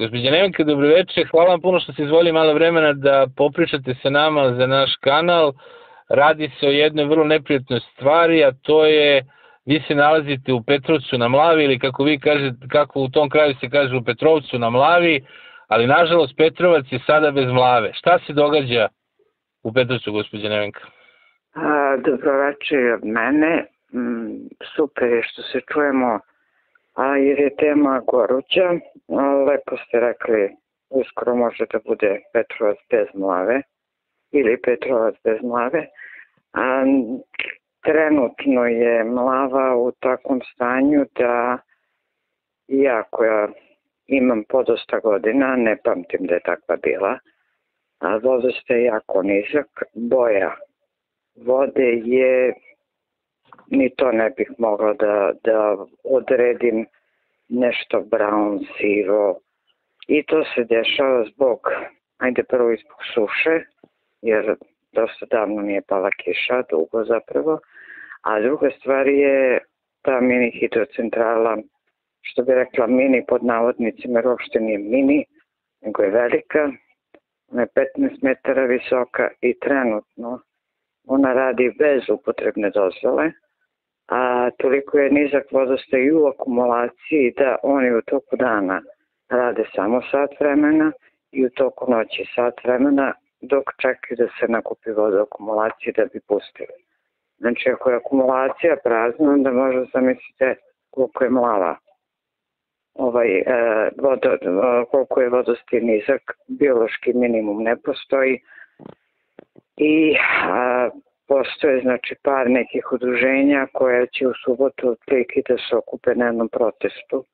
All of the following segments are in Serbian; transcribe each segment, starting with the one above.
Gospodin Nevenka, dobroveče. Hvala vam puno što ste izvolili malo vremena da popričate sa nama za naš kanal. Radi se o jednoj vrlo neprijatnoj stvari, a to je vi se nalazite u Petrovcu na Mlavi ili kako vi kažete, kako u tom kraju se kaže u Petrovcu na Mlavi, ali nažalost Petrovac je sada bez Mlave. Šta se događa u Petrovcu, gospođa Nevenka? Dobroveče od mene. Mm, super je što se čujemo a jer je tema goruća, lepo ste rekli, uskoro može da bude Petrovac bez mlave ili Petrovac bez mlave. A, trenutno je mlava u takvom stanju da ja koja imam podosta godina, ne pamtim da je takva bila, a vodost je jako nizak, boja vode je ni to ne bih mogla da, da odredim nešto brown, sivo. I to se dešava zbog, ajde prvo zbog suše, jer dosta davno nije pala kiša, dugo zapravo. A druga stvar je ta mini hidrocentrala, što bi rekla mini pod navodnicima, jer uopšte nije mini, nego je velika, ona je 15 metara visoka i trenutno ona radi bez upotrebne dozvole, a toliko je nizak vodostaj u akumulaciji da oni u toku dana rade samo sat vremena i u toku noći sat vremena dok čekaju da se nakupi voda u akumulaciji da bi pustili. Znači ako je akumulacija prazna onda možda zamislite koliko je mlava ovaj, e, vodo, koliko je vodostaj nizak, biološki minimum ne postoji i a, postoje znači par nekih udruženja koja će u subotu otprilike da se okupe na jednom protestu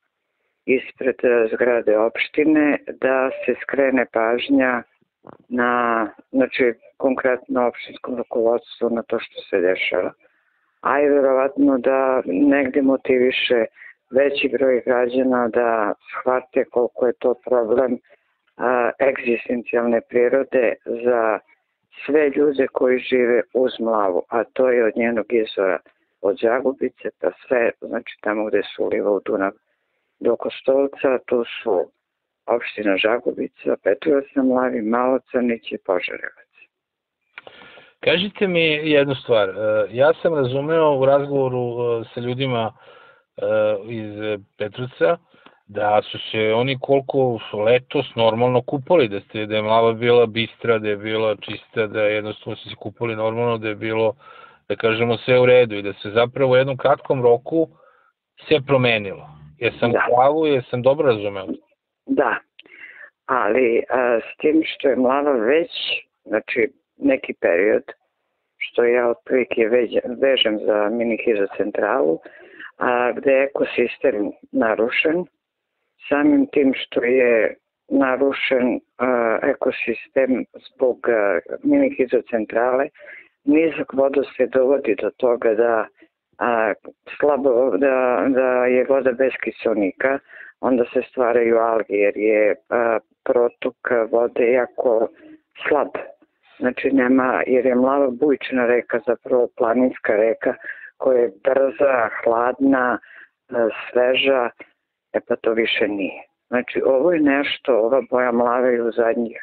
ispred e, zgrade opštine da se skrene pažnja na, znači konkretno opštinskom rukovodstvu na to što se dešava. A i verovatno da negde motiviše veći broj građana da shvate koliko je to problem a, egzistencijalne prirode za sve ljude koji žive uz Mlavu, a to je od njenog izvora od Žagubice pa sve, znači tamo gde su uliva u Dunav do Kostolca, tu su opština Žagubica, Petrovac na Mlavi, Malocanić i Požarevac. Kažite mi jednu stvar, e, ja sam razumeo u razgovoru e, sa ljudima e, iz Petrovca da su se oni koliko letos normalno kupali, da, ste, da je mlava bila bistra, da je bila čista, da je jednostavno su se kupali normalno, da je bilo, da kažemo, sve u redu i da se zapravo u jednom kratkom roku sve promenilo. Jesam da. pravu, jesam dobro razumeo? Da, ali a, s tim što je mlava već, znači neki period, što ja otprilike vežem za mini hidrocentralu, a gde je ekosistem narušen, samim tim što je narušen uh, ekosistem zbog uh, mini hidrocentrale, nizak se dovodi do toga da a, slabo, da, da je voda bez kiselnika, onda se stvaraju alge jer je a, protok vode jako slab. Znači nema, jer je mlava bujična reka, zapravo planinska reka koja je brza, hladna, sveža, E pa to više nije. Znači, ovo je nešto, ova boja mlave u zadnjih,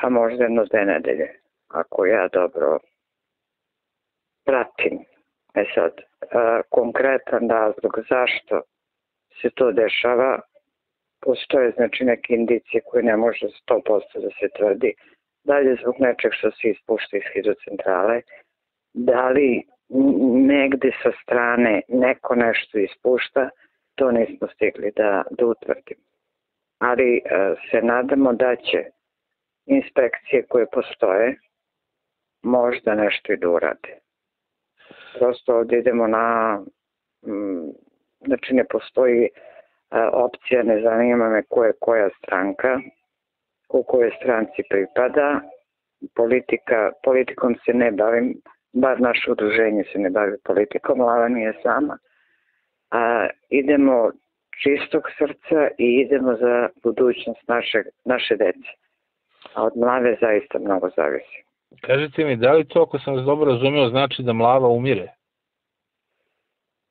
pa možda jedno dve nedelje, ako ja dobro pratim. E sad, a, konkretan razlog zašto se to dešava, postoje znači neke indicije koje ne može 100% da se tvrdi, da li je zbog nečeg što se ispušta iz hidrocentrale, da li negde sa strane neko nešto ispušta, to nismo stigli da, da utvrdimo. Ali e, se nadamo da će inspekcije koje postoje možda nešto i da urade. Prosto ovdje idemo na, m, znači ne postoji e, opcija, ne zanima me ko je koja stranka, u kojoj stranci pripada, politika, politikom se ne bavim, bar naše udruženje se ne bavi politikom, Lava nije sama, a idemo čistog srca i idemo za budućnost naše, naše dece. A od mlave zaista mnogo zavisi. Kažite mi, da li to, ako sam vas dobro razumio, znači da mlava umire?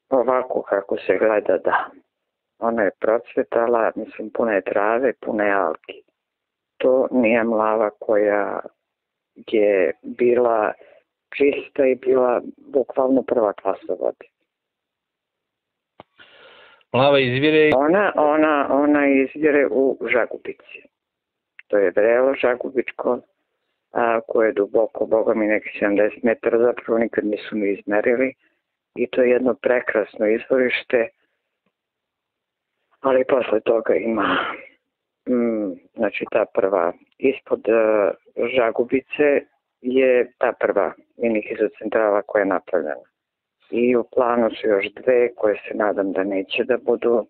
Ovako kako se gleda, da. ona je procvetala, mislim, puna je trave, puna je algi. To nije mlava koja je bila čista i bila bukvalno prva klasa vode. Mlava izvire... Ona, ona, ona izvire u Žagubici. To je vrelo Žagubičko, a, koje je duboko, boga mi neki 70 metara, zapravo nikad nisu mi izmerili. I to je jedno prekrasno izvorište, ali posle toga ima mm, znači ta prva ispod uh, Žagubice je ta prva mini hidrocentrala koja je napravljena. I u planu su još dve koje se nadam da neće da budu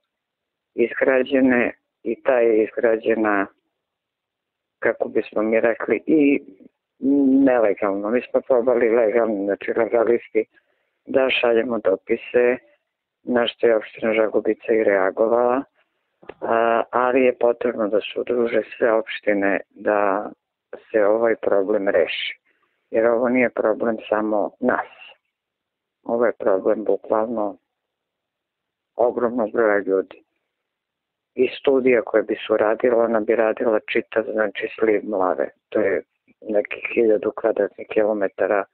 izgrađene i ta je izgrađena kako bismo mi rekli i nelegalno. Mi smo probali legalno, znači legalisti da šaljemo dopise na što je opština Žagubica i reagovala, ali je potrebno da se udruže sve opštine da se ovaj problem reši. Jer ovo nije problem samo nas. Ovo je problem bukvalno ogromnog broja ljudi. I studija koja bi se uradila, ona bi radila čita, znači sliv mlave. To je nekih hiljadu kvadratnih kilometara,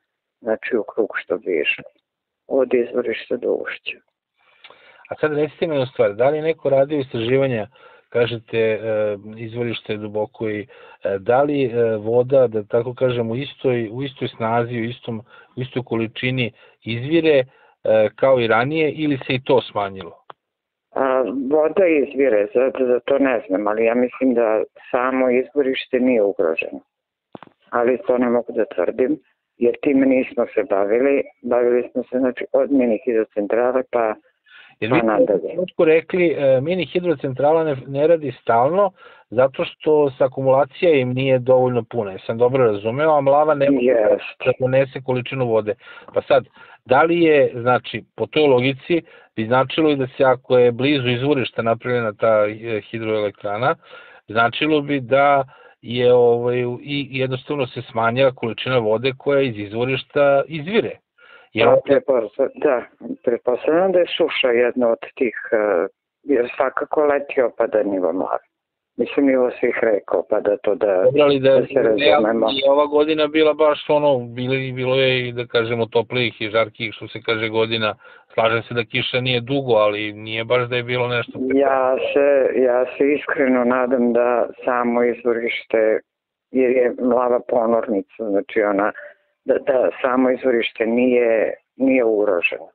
znači u krug što bi išlo. Od izvorišta do ušća. A sad recite mi stvar, da li neko radio istraživanja, kažete e, izvorište duboko i e, da li e, voda, da tako kažem, u istoj, u istoj snazi, u, istom, u istoj količini izvire kao i ranije ili se i to smanjilo? A, voda izvire, za, za to ne znam, ali ja mislim da samo izvorište nije ugroženo. Ali to ne mogu da tvrdim, jer time nismo se bavili. Bavili smo se znači, od mini hidrocentrale pa Jer vi ste rekli, e, mini hidrocentrala ne, ne radi stalno, zato što sa akumulacija im nije dovoljno puna. Sam dobro razumeo, a mlava ne može yes. da donese količinu vode. Pa sad, da li je, znači, po toj logici, bi značilo i da se ako je blizu izvorišta napravljena ta e, hidroelektrana, značilo bi da je ovaj, i jednostavno se smanja količina vode koja iz izvorišta izvire. Jer... Pa, pretpostavljam, da, pretpostavljam da je suša jedna od tih, uh, jer svakako leti opada nivo mlave. Mislim, nivo svih reka opada to da, Dobro, ali da, da se razumemo. I ova godina bila baš ono, bilo, bilo je i da kažemo toplijih i žarkih, što se kaže godina. Slažem se da kiša nije dugo, ali nije baš da je bilo nešto. Ja se, ja se iskreno nadam da samo izvorište, jer je mlava ponornica, znači ona da, da samo izvorište nije, nije ugroženo.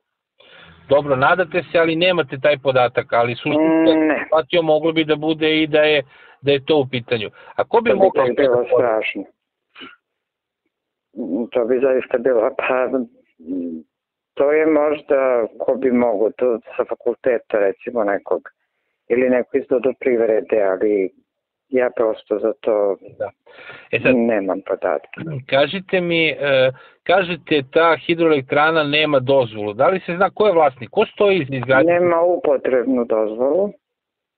Dobro, nadate se, ali nemate taj podatak, ali suštinski shvatio moglo bi da bude i da je, da je to u pitanju. A ko bi to moglo... To bi bilo strašno. To bi zaista bilo, pa to je možda ko bi mogo, to sa fakulteta recimo nekog, ili neko iz privrede, ali ja prosto za to da. e sad, nemam podatke. Kažite mi, e, kažete ta hidroelektrana nema dozvolu. Da li se zna ko je vlasnik? Ko stoji iz izgradnje? Nema upotrebnu dozvolu.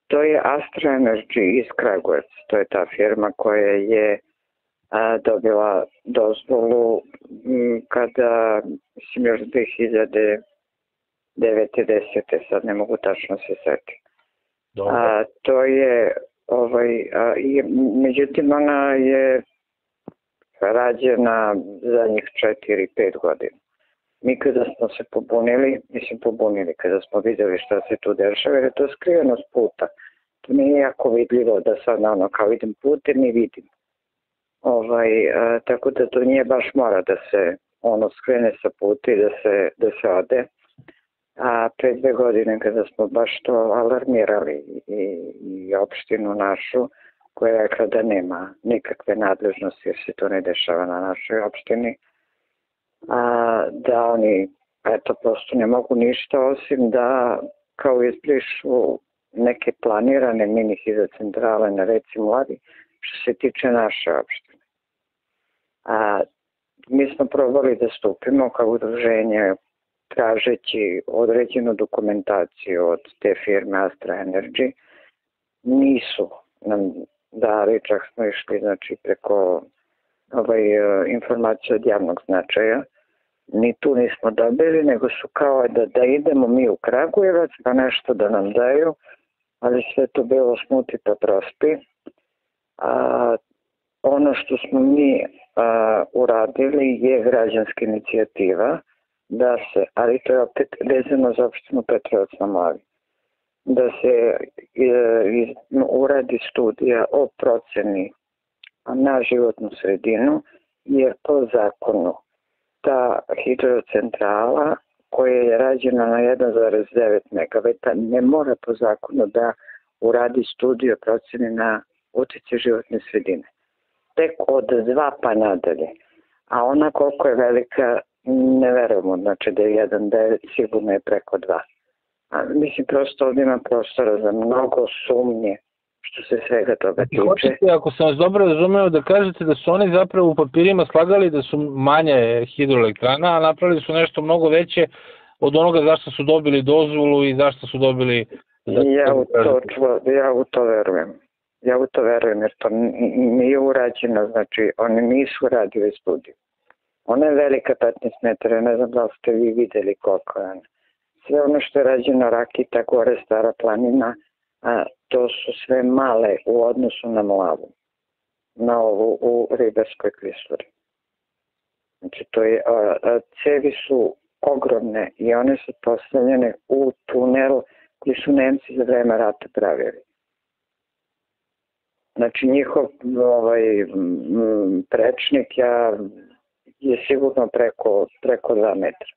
To je Astra Energy iz Kragujevca. To je ta firma koja je a, dobila dozvolu m, kada, mislim, još 2009. 10. sad ne mogu tačno se setiti. A, to je Ovaj, a, i, međutim, ona je rađena zadnjih 4-5 godina. Mi kada smo se pobunili, mislim pobunili, kada smo videli šta se tu dešava, jer je to skriveno s puta. To nije jako vidljivo da sad ono kao idem putem i vidim. Ovaj, a, tako da to nije baš mora da se ono skrene sa puta i da se, da se ode a pre dve godine kada smo baš to alarmirali i, i opštinu našu koja je rekla da nema nikakve nadležnosti jer se to ne dešava na našoj opštini, a, da oni eto prosto ne mogu ništa osim da kao izbrišu neke planirane mini hidrocentrale na reci Mladi što se tiče naše opštine. A, mi smo probali da stupimo kao udruženje tražeći određenu dokumentaciju od te firme Astra Energy, nisu nam dali, čak smo išli znači, preko ovaj, informacije od javnog značaja, ni tu nismo dobili, nego su kao da, da idemo mi u Kragujevac, pa nešto da nam daju. Ali sve to bilo smuti pa prospi. A, ono što smo mi a, uradili je građanska inicijativa da se, ali to je opet vezano za opštinu Petrovac na Mlavi, da se e, uradi studija o proceni na životnu sredinu, jer po zakonu ta hidrocentrala koja je rađena na 1,9 megaveta ne mora po zakonu da uradi studiju proceni na utice životne sredine. Tek od dva pa nadalje. A ona koliko je velika, ne verujemo, znači da je 1,9 sigurno je preko dva. A, mislim, prosto ovdje ima prostora za mnogo sumnje što se svega toga tiče. Hoćete, ako sam vas dobro razumeo, da kažete da su oni zapravo u papirima slagali da su manje hidroelektrana, a napravili su nešto mnogo veće od onoga zašto su dobili dozvolu i zašto su dobili... Ja u, to, ja u to verujem. Ja u to verujem jer to nije urađeno, znači oni nisu radili studiju. Ona je velika 15 metara, ne znam da li ste vi videli koliko je ona. Sve ono što je rađeno Rakita, gore Stara planina, a, to su sve male u odnosu na mlavu, na ovu u Ribarskoj klisuri. Znači, to je, a, a, cevi su ogromne i one su postavljene u tunel koji su Nemci za vreme rata pravili. Znači, njihov ovaj, prečnik ja, je sigurno preko, preko 2 metra.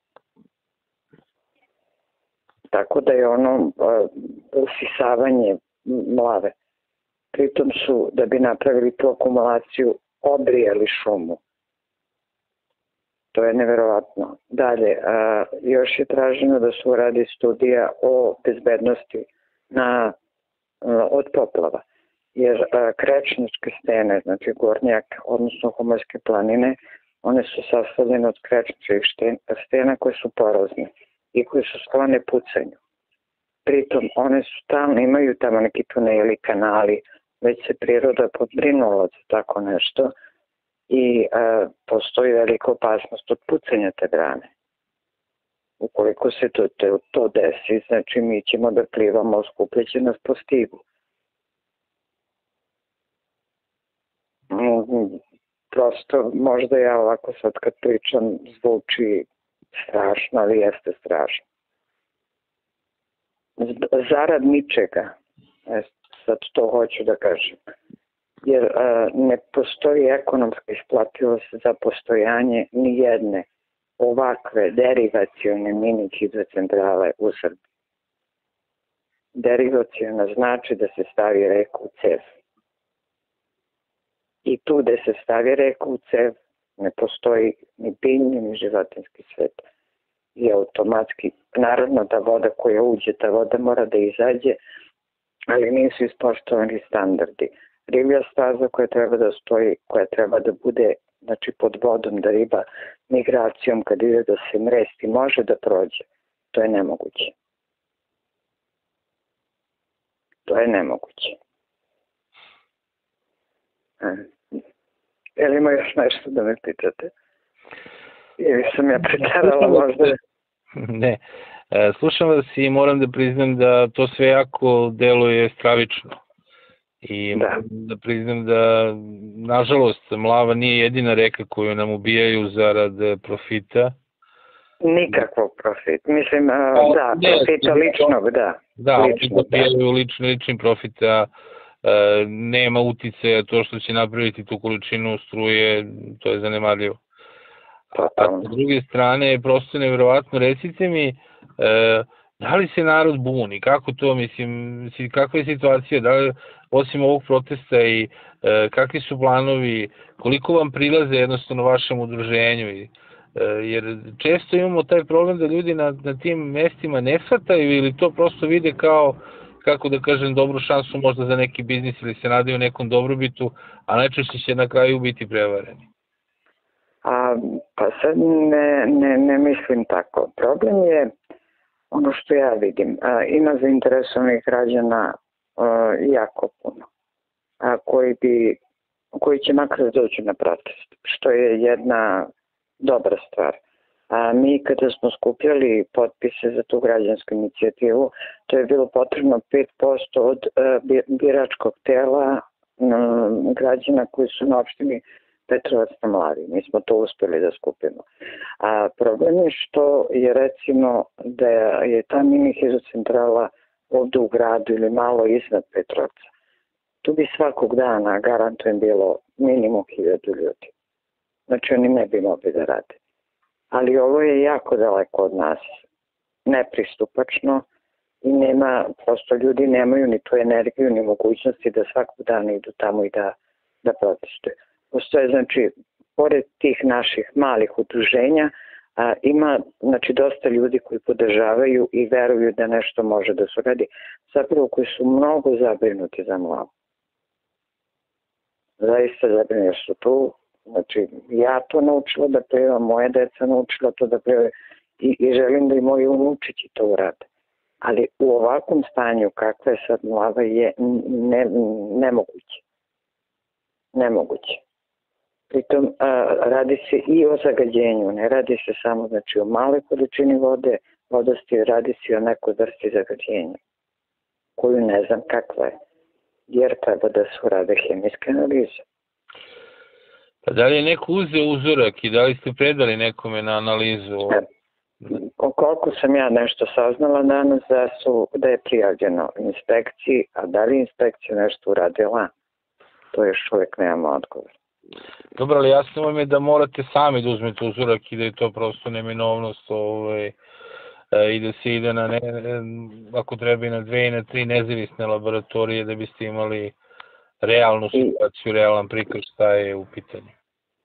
Tako da je ono usisavanje mlave. Pritom su, da bi napravili tu akumulaciju, obrijali šumu. To je neverovatno. Dalje, a, još je traženo da se uradi studija o bezbednosti na, a, od poplava. Jer a, krečničke stene, znači gornjak, odnosno humorske planine, one su sastavljene od krečničkih stena koje su porozne i koje su sklone pucanju. Pritom one su stalno, imaju tamo neki tuneli, kanali, već se priroda podbrinula za tako nešto i a, postoji velika opasnost od pucanja te brane. Ukoliko se to, to, to desi, znači mi ćemo da plivamo, skupljeće nas po stigu. Prosto, možda ja ovako sad kad pričam zvuči strašno, ali jeste strašno. Zarad ničega, e, sad to hoću da kažem jer a, ne postoji ekonomska isplativost za postojanje ni jedne ovakve derivacione mini hidrocentrale u Srbiji. Derivaciona znači da se stavi reku u cev. I tu gde se stavi reku u cev ne postoji ni biljni ni životinski svet. I automatski, naravno da voda koja uđe, ta voda mora da izađe, ali nisu ispoštovani standardi riblja staza koja treba da stoji, koja treba da bude znači pod vodom da riba migracijom kad ide da se mresti može da prođe. To je nemoguće. To je nemoguće. E, je li ima još nešto da me pitate? Ili sam ja pretarala možda? Ne. E, slušam vas i moram da priznam da to sve jako deluje stravično. I da. da priznam da, nažalost, Mlava nije jedina reka koju nam ubijaju zarad profita. Nikakvog profit. Mislim, a, pa, da, ne, profita ličnog, da. Da, ubijaju da. lično, ličnim profita, a, nema utice, to što će napraviti tu količinu struje, to je zanemarljivo. Pa, A s druge strane, prosto nevjerovatno, recite mi, a, da li se narod buni, kako to, mislim, kakva je situacija, da li, osim ovog protesta i e, kakvi su planovi, koliko vam prilaze jednostavno vašem udruženju i e, jer često imamo taj problem da ljudi na, na tim mestima ne shvataju ili to prosto vide kao kako da kažem, dobru šansu možda za neki biznis ili se nadaju nekom dobrobitu, a najčešće će na kraju biti prevareni. A, pa sad ne, ne, ne mislim tako. Problem je ono što ja vidim. A, ima zainteresovanih građana a, jako puno, a, koji, bi, koji će makar doći na protest, što je jedna dobra stvar. A mi kada smo skupljali potpise za tu građansku inicijativu, to je bilo potrebno 5% od biračkog tela građana koji su na opštini Petrovac na Mlavi. Mi smo to uspeli da skupimo. A problem je što je recimo da je ta mini hidrocentrala ovde u gradu ili malo iznad Petrovca. Tu bi svakog dana, garantujem, bilo minimum hiljadu ljudi. Znači oni ne bi mogli da rade. Ali ovo je jako daleko od nas. Nepristupačno i nema, prosto ljudi nemaju ni tu energiju ni mogućnosti da svakog dana idu tamo i da, da protestuju. Postoje, znači, pored tih naših malih udruženja, a, ima znači, dosta ljudi koji podržavaju i veruju da nešto može da se uradi, zapravo koji su mnogo zabrinuti za mlavu. Zaista zabrinuti su tu, znači ja to naučila da pevam, moje deca naučila to da pevaju i, i želim da i moji unučići to urade. Ali u ovakvom stanju kakva je sad mlava je ne, nemoguće. Nemoguće. Pritom a, radi se i o zagađenju, ne radi se samo znači, o male količini vode, vodosti, radi se o nekoj vrsti zagađenja, koju ne znam kakva je, jer treba da se urade hemijske analize. Pa da li je neko uzeo uzorak i da li ste predali nekome na analizu? E, koliko sam ja nešto saznala danas da, su, da je prijavljeno inspekciji, a da li inspekcija nešto uradila, to još uvek nemamo odgovor. Dobro, ali jasno vam je da morate sami da uzmete uzorak i da je to prosto neminovnost ovaj, e, i da se ide na, ne, ako treba i na dve i na tri nezavisne laboratorije da biste imali realnu situaciju, realan prikaz šta je u pitanju.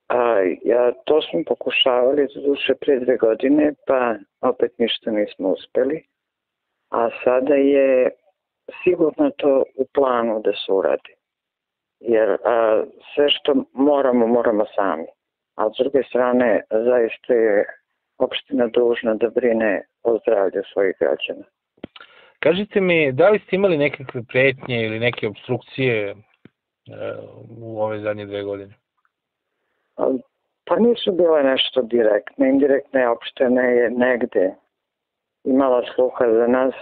A, ja, to smo pokušavali za duše pre dve godine, pa opet ništa nismo uspeli. A sada je sigurno to u planu da se uradi jer a, sve što moramo, moramo sami. A s druge strane, zaista je opština dužna da brine o zdravlju svojih građana. Kažite mi, da li ste imali nekakve pretnje ili neke obstrukcije u ove zadnje dve godine? Pa nisu bile nešto direktne, indirektne opštine je negde imala sluha za nas,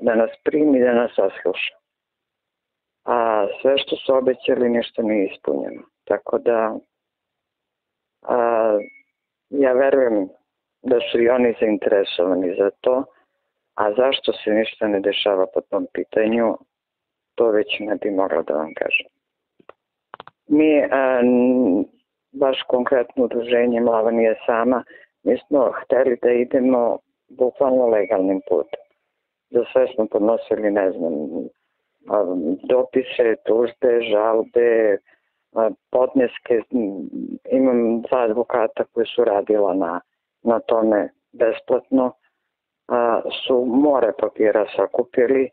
da nas primi, da nas osluša a sve što su obećali ništa nije ispunjeno. Tako da a, ja verujem da su i oni zainteresovani za to, a zašto se ništa ne dešava po tom pitanju, to već ne bi mogla da vam kažem. Mi, a, baš konkretno udruženje Mlava nije sama, mi smo hteli da idemo bukvalno legalnim putem. Za sve smo podnosili, ne znam, dopise, tužbe, žalbe, podneske. Imam dva advokata koji su radila na, na tome besplatno. Su more papira sakupili,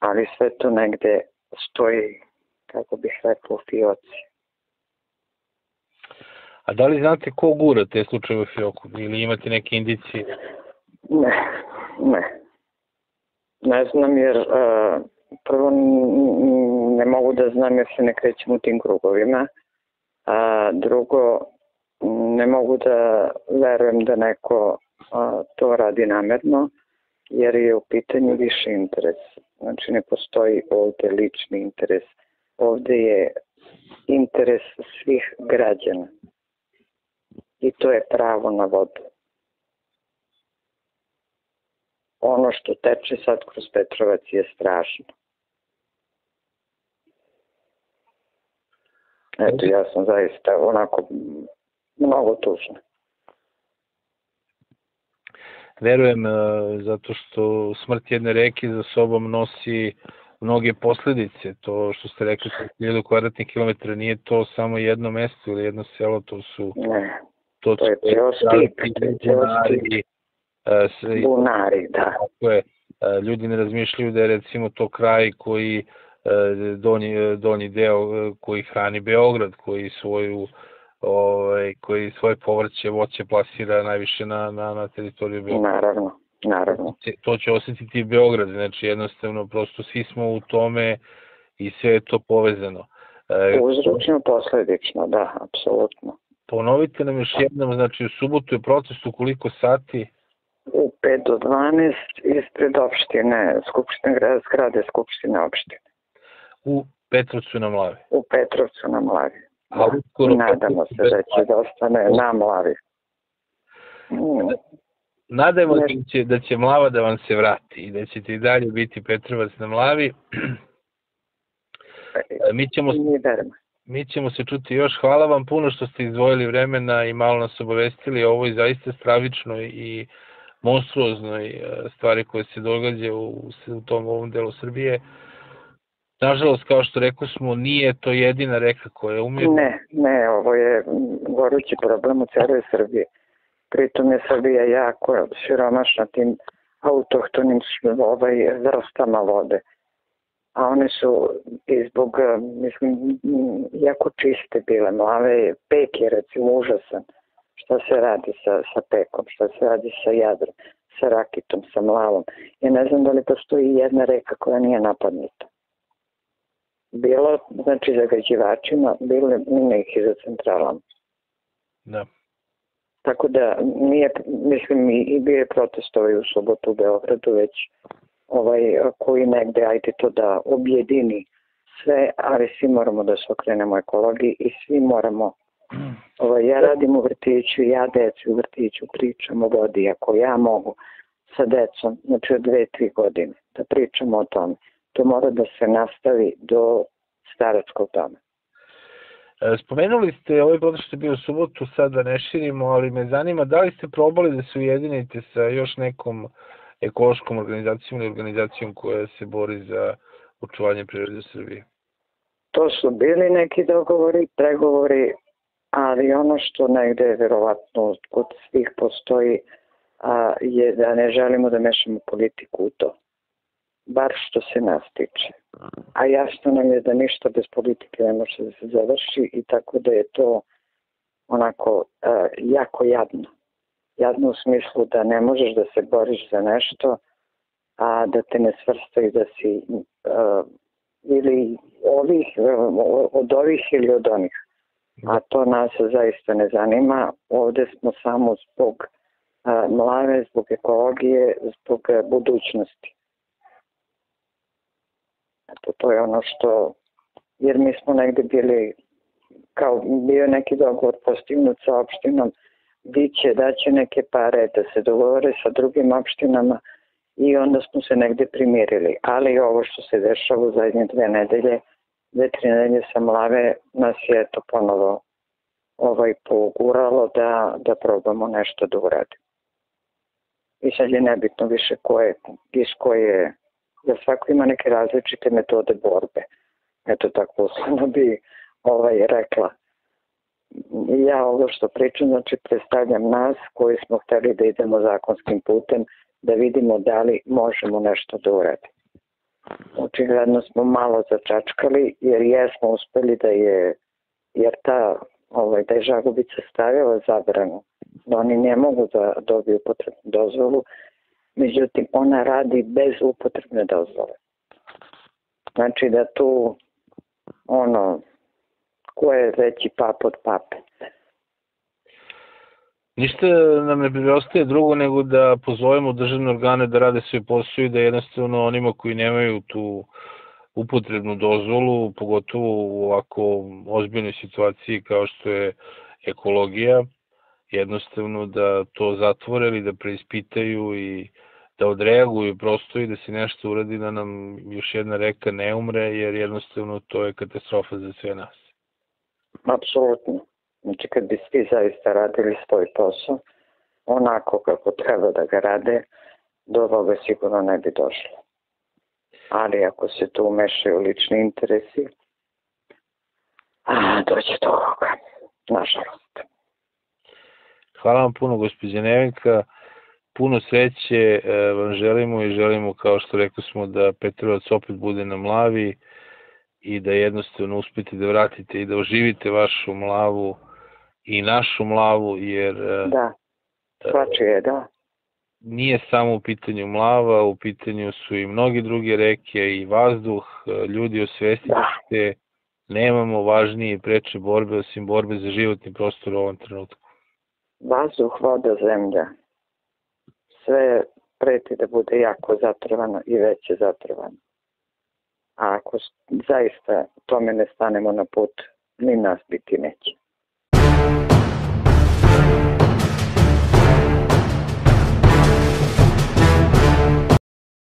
ali sve to negde stoji, kako bih rekao, fioci. A da li znate ko gura te slučaje u fioku ili imate neke indicije? Ne, ne. Ne znam jer uh, prvo ne mogu da znam jer se ne krećem u tim krugovima, a drugo ne mogu da verujem da neko a, to radi namerno, jer je u pitanju više interes. Znači ne postoji ovde lični interes, ovde je interes svih građana i to je pravo na vodu. ono što teče sad kroz Petrovac je strašno. Eto, ja sam zaista onako mnogo tužna. Verujem, e, zato što smrt jedne reke za sobom nosi mnoge posledice. To što ste rekli, 1000 kvadratnih kilometara nije to samo jedno mesto ili jedno selo, to su... Ne, to, to je ceo stip, ceo Bunari, da. Tako je, e, ljudi ne razmišljaju da je recimo to kraj koji e, donji, donji deo e, koji hrani Beograd, koji svoju ovaj, koji svoje povrće, voće plasira najviše na, na, na teritoriju Beograda. Naravno, naravno. To će osetiti Beograd, znači jednostavno prosto svi smo u tome i sve je to povezano. Uzročno posledično, da, apsolutno. Ponovite nam još jednom, znači u subotu je protest u koliko sati? U 5 do 12 ispred opštine, skupštine, zgrade Skupštine opštine. U Petrovcu na Mlavi? U Petrovcu na Mlavi. A uskoro Nadamo se da će da ostane na Mlavi. Mm. Nadajmo se da će, da će Mlava da vam se vrati i da ćete i dalje biti Petrovac na Mlavi. E, mi ćemo, mi ćemo se čuti još. Hvala vam puno što ste izdvojili vremena i malo nas obavestili o ovoj zaista stravičnoj i monstruoznoj e, stvari koje se događa u, u tom ovom delu Srbije. Nažalost, kao što rekao smo, nije to jedina reka koja umije. Ne, ne, ovo je gorući problem u celoj Srbiji. Pritom je Srbija jako siromašna tim autohtonim ovaj, vrstama vode. A one su i zbog, mislim, jako čiste bile. Mlave pek je recimo užasan. Šta se radi sa, sa pekom, šta se radi sa jadrom, sa rakitom, sa mlavom. Ja ne znam da li postoji jedna reka koja nije napadnita bilo znači zagađivačima, bilo ima ih za centralama. Da. Tako da nije, mislim, i bio je protest ovaj u subotu u Beogradu već ovaj, koji negde, ajde to da objedini sve, ali svi moramo da se okrenemo ekologiji i svi moramo ovaj, ja radim u vrtiću, ja decu u vrtiću pričam o vodi, ako ja mogu sa decom, znači od dve, tri godine, da pričamo o tome to mora da se nastavi do staračkog doma. E, spomenuli ste ovaj bod što je bio u subotu, sad da ne širimo, ali me zanima da li ste probali da se ujedinite sa još nekom ekološkom organizacijom ili organizacijom koja se bori za očuvanje prirode Srbije? To su bili neki dogovori, pregovori, ali ono što negde verovatno kod svih postoji a, je da ne želimo da mešamo politiku u to bar što se nas tiče. A jasno nam je da ništa bez politike ne može da se završi i tako da je to onako uh, jako jadno. Jadno u smislu da ne možeš da se boriš za nešto, a da te ne svrstaju da si uh, ili ovih, uh, od ovih ili od onih. A to nas zaista ne zanima. Ovde smo samo zbog uh, mlave, zbog ekologije, zbog budućnosti. Eto, to je ono što, jer mi smo negde bili, kao bio neki dogovor postignut sa opštinom, biće daće neke pare da se dogovore sa drugim opštinama i onda smo se negde primirili. Ali ovo što se dešava u zadnje dve nedelje, dve, tri nedelje sa mlave, nas je to ponovo ovaj poguralo da, da probamo nešto da uradimo. I sad je nebitno više ko je, iz koje da svako ima neke različite metode borbe. Eto tako uslovno bi ovaj, rekla. Ja ovo što pričam, znači predstavljam nas koji smo hteli da idemo zakonskim putem, da vidimo da li možemo nešto da uradimo. Očigledno smo malo začačkali jer jesmo uspeli da je, jer ta, ovaj, da je Žagubica stavila zabranu, da oni ne mogu da dobiju potrebnu dozvolu, međutim ona radi bez upotrebne dozvole. Znači da tu ono ko je veći pap od pape. Ništa nam ne preostaje drugo nego da pozovemo državne organe da rade svoj posao i da jednostavno onima koji nemaju tu upotrebnu dozvolu, pogotovo u ovako ozbiljnoj situaciji kao što je ekologija, jednostavno da to zatvore ili da preispitaju i da odreaguju prosto i da se nešto uradi da nam još jedna reka ne umre, jer jednostavno to je katastrofa za sve nas. Apsolutno. Znači kad bi svi zaista radili svoj posao, onako kako treba da ga rade, do ovoga sigurno ne bi došlo. Ali ako se tu umešaju lični interesi, a, doće do ovoga, nažalost. Hvala vam puno, gospođe Nevenka puno sreće e, vam želimo i želimo, kao što rekao smo, da Petrovac opet bude na mlavi i da jednostavno uspete da vratite i da oživite vašu mlavu i našu mlavu, jer... E, da, svačije, da. Nije samo u pitanju mlava, u pitanju su i mnogi druge reke i vazduh, e, ljudi osvestite da. nemamo važnije i preče borbe osim borbe za životni prostor u ovom trenutku. Vazduh, voda, zemlja. Sve preti da bude jako zatrovano i veće zatrovano. A ako zaista tome ne stanemo na put, ni nas biti neće.